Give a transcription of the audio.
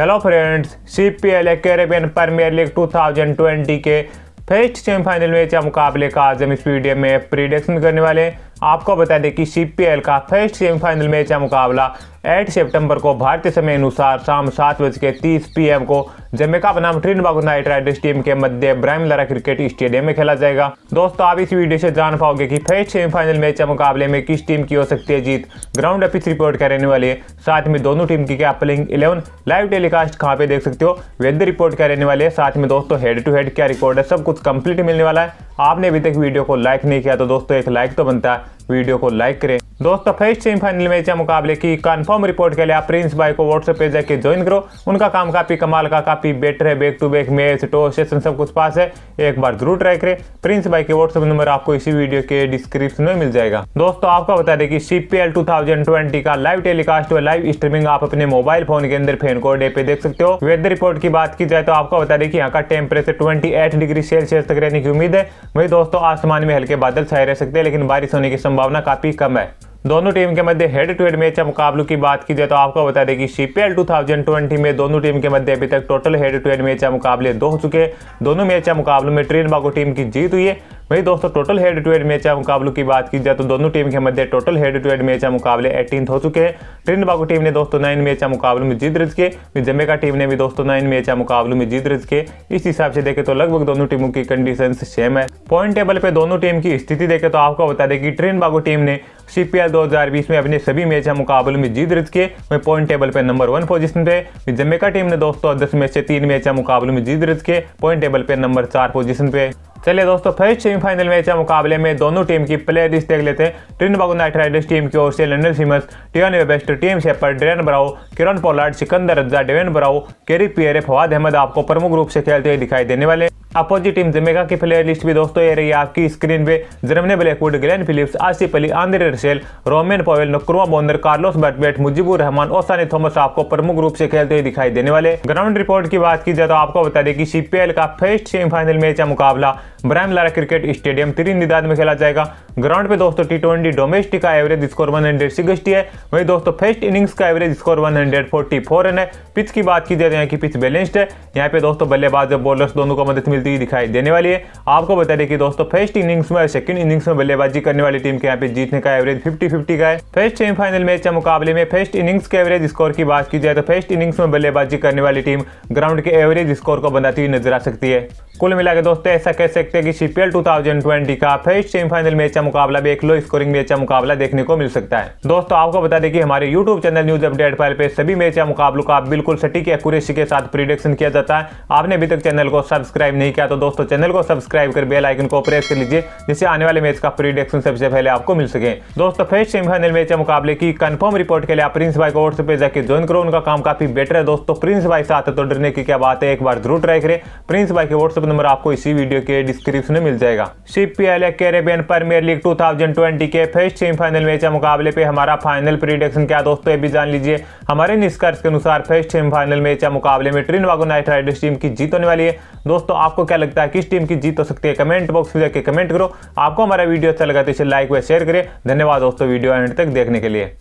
Hello friends CPL Caribbean Premier League 2020 के first semifinal match या मुकाबले का आज हम इस वीडियो में प्रिडिक्शन करने वाले हैं। आपको बता दें कि सीपीएल का फ़र्स्ट सेमीफाइनल मैच या मुकाबला। 8 सितंबर को भारतीय समय अनुसार शाम सात बज के तीस पी को जमेका बनाम ट्रिनबागो नाइट राइडर्स टीम के मध्य ब्राइम लरा क्रिकेट स्टेडियम में खेला जाएगा। दोस्तों, आप इस वीडियो से जान पाओगे कि फ़र्स्ट सेमीफाइनल मैच के मुकाबले में किस टीम की हो सकती है जीत। ग्राउंड अपिच रिपोर्ट करने वाली साथ में दोनों टीम की क्या प्लेइंग इलेवन लाइव टेलीकास्ट कहाँ पे देख सकते हो? वेदर रिपोर्ट करने वाले साथ में दोस्तों हेड टू हेड क्या रिकॉर्ड है? सब कुछ कंप्लीट मिलने वाला है। आपने अभी तक वीडियो को लाइक नहीं किया तो दोस्तों, एक लाइक तो बनता है। वीडियो को लाइक करें दोस्तों फ़र्स्ट सेमीफाइनल मैच या मुकाबले की कंफर्म रिपोर्ट के लिए आप प्रिंस भाई को व्हाट्सएप पे जाके ज्वाइन करो। उनका काम काफ़ी कमाल का, काफ़ी बेटर है बैक टू बैक मैच टो सेशन सब कुछ पास है। एक बार ज़रूर ट्राई करें। प्रिंस भाई के व्हाट्सएप नंबर आपको इसी वीडियो के डिस्क्रिप्शन में मिल जाएगा। दोस्तों, आपको बता दें कि सीपीएल 2020 का लाइव टेलीकास्ट व लाइव स्ट्रीमिंग आप अपने मोबाइल फ़ोन के अंदर फ़ैन कोड पे देख सकते हो। वेदर रिपोर्ट की बात की जाए तो आपको बता दें कि यहाँ का temperature twenty eight degree Celsius तक रहने की उम्मीद है। वही दोस्तों, आसमान में हल्के बादल छाए रह सकते हैं, लेकिन बारिश होने की संभावना काफ़ी कम है। दोनों टीम के मध्य हेड टू हेड मैच या मुकाबलों की बात की जाए तो आपको बता दें कि सीपीएल 2020 में दोनों टीम के मध्य अभी तक total head to head match या मुकाबले दो हो चुके हैं। दोनों मैच या मुकाबलों में ट्रेन बागो टीम की जीत हुई है। वही दोस्तों total head to head match या मुकाबलों की बात की जाए तो दोनों टीम के मध्य total head to head match या मुकाबले एटीन हो चुके हैं। ट्रेन बागो टीम ने दोस्तों नाइन मैच या मुकाबलों में जीत दर्ज किए जमेका टीम ने भी दोस्तों नाइन मैच या मुकाबलों में जीत दर्ज किए इस हिसाब से देखे तो लगभग दोनों टीमों की कंडीशन सेम है। पॉइंट टेबल पर दोनों टीम की स्थिति देखे तो आपको बता दें कि ट्रेन बागो टीम ने सीपीएल 2020 में अपने सभी मैच मुकाबलों में जीत दर्ज किए। वहीं पॉइंट टेबल पर नंबर वन पोजीशन पे जमेका टीम ने दोस्तों दस मैच से तीन मैच मुकाबलों में जीत दर्ज किए। पॉइंट टेबल पर नंबर चार पोजीशन पे। चलिए दोस्तों फ़र्स्ट सेमीफाइनल मैच या मुकाबले में दोनों टीम की प्लेयर लिस्ट देख लेते हैं। नाइट राइडर्स टीम की ओर से Lendl Simmons, Tion Webster Tim Seifert Darren Bravo, Kieron Pollard, Sikandar Raza, Dwayne Bravo, Khary Pierre, Fawad Ahmed आपको प्रमुख रूप से खेलते हुए दिखाई देने वाले अपोजिट टीम जमेगा की प्लेयर लिस्ट भी दोस्तों ये रही आपकी स्क्रीन पे। Jermaine Blackwood Glenn Phillips, Asif Ali, Andre Russell, Rovman Powell, Nkrumah Bonner, Carlos Brathwaite Mujeebur Rahman और सानी थॉमस आपको प्रमुख रूप से खेलते हुए दिखाई देने वाले ग्राउंड रिपोर्ट की बात की जाए तो आपको बता दें कि सीपीएल का फ़र्स्ट सेमीफाइनल मैच का मुकाबला। Brian Lara cricket stadium Trinidad में खेला जाएगा। ग्राउंड पे दोस्तों टी ट्वेंटी डोमेस्टिक का average score one hundred sixty है। वही दोस्तों फ़र्स्ट इनिंग्स का average score one hundred forty four run है। पिच की बात की जाए तो यहाँ की पिच बैलेंस्ड है। यहाँ पे दोस्तों बल्लेबाज और बॉलर्स दोनों को मदद मिलती हुई दिखाई देने वाली है। आपको बता दें कि दोस्तों फ़र्स्ट इनिंग्स में सेकंड इनिंग्स में बल्लेबाजी करने वाली टीम के यहाँ पे जीतने का एवरेज 50 50 का है। फ़र्स्ट सेमीफाइनल मैच के मुकाबले में फ़र्स्ट इनिंग्स के एवरेज स्कोर की बात की जाए तो फ़र्स्ट इनिंग्स में बल्लेबाजी करने वाली टीम ग्राउंड के एवरेज स्कोर को बनाती हुई नज़र आ सकती है। कुल मिला के दोस्तों ऐसा कह सकते हैं कि सीपीएल 2020 का फ़र्स्ट सेमीफाइनल मैच का मुकाबला भी एक लो स्कोरिंग मैच का मुकाबला देखने को मिल सकता है। दोस्तों, आपको बता दें कि हमारे YouTube channel news update file पे सभी मैच या मुकाबलों का बिल्कुल सटीक एक्यूरेसी के साथ प्रिडिक्शन किया जाता है। आपने अभी तक चैनल को सब्सक्राइब नहीं किया तो दोस्तों चैनल को सब्सक्राइब कर बेल आइकन को प्रेस कर लीजिए, जिससे आने वाले मैच का प्रिडिक्शन सबसे पहले आपको मिल सके। दोस्तों फ़र्स्ट सेमीफाइनल मैच मुकाबले की कंफर्म रिपोर्ट के लिए आप प्रिंस भाई को व्हाट्सएप पे जाकर ज्वाइन करो। उनका काम काफ़ी बेटर है। दोस्तों प्रिंस भाई साथ तो डरने की क्या बात है? एक बार ज़रूर ट्राई करें। प्रिंस भाई के व्हाट्सएप नंबर आपको इसी वीडियो के डिस्क्रिप्शन में मिल जाएगा। सीपीएल कैरेबियन प्रीमियर लीग 2020 के फ़र्स्ट सेमीफाइनल मैच मुकाबले पे हमारा फाइनल प्रिडिक्शन क्या दोस्तों, ये भी जान लीजिए। हमारे निष्कर्ष के अनुसार फ़र्स्ट सेमीफाइनल मैच मुकाबले में Trinbago Knight Riders team की जीत होने वाली है। दोस्तों, आपको क्या लगता है, किस टीम की जीत हो सकती है? कमेंट बॉक्स में जाकर कमेंट करो। आपको हमारा वीडियो अच्छा लगा तो इसे लाइक व शेयर करें। धन्यवाद दोस्तों वीडियो एंड तक देखने के लिए।